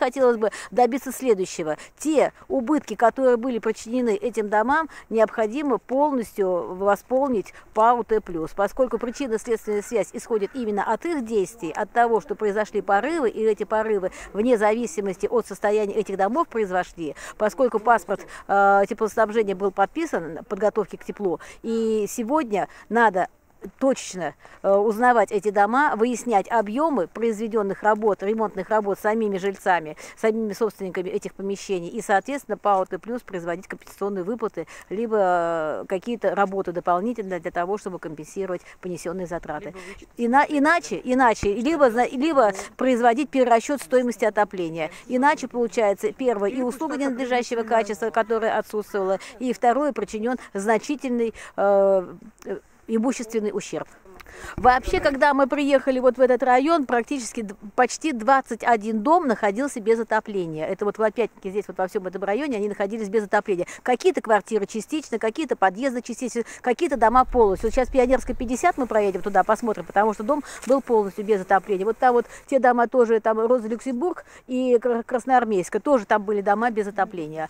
хотелось бы добиться следующего. Те убытки, которые были причинены этим домам, необходимо полностью восполнить ПАУ Т+, поскольку причинно-следственная связь исходит именно от их действий, от того, что произошли порывы, и эти порывы вне зависимости от состояния этих домов произошли, поскольку паспорт э, теплоснабжения был подписан, подготовки к теплу, и сегодня надо точно э, узнавать эти дома, выяснять объемы произведенных работ, ремонтных работ самими жильцами, самими собственниками этих помещений и, соответственно, по АОТ плюс производить компенсационные выплаты, либо э, какие-то работы дополнительные для того, чтобы компенсировать понесенные затраты. Ина, иначе, иначе, либо, либо производить перерасчет стоимости отопления. Иначе получается, первое, и услуга ненадлежащего качества, которая отсутствовала, и второе, причинен значительный э, имущественный ущерб. Вообще, когда мы приехали вот в этот район, практически почти 21 дом находился без отопления. Это вот в Лопятнике, здесь вот во всем этом районе, они находились без отопления. Какие-то квартиры частично, какие-то подъезды частично, какие-то дома полностью. Вот сейчас Пионерская 50 мы проедем туда, посмотрим, потому что дом был полностью без отопления. Вот там вот те дома тоже, там Роза Люксембург и Красноармейская, тоже там были дома без отопления.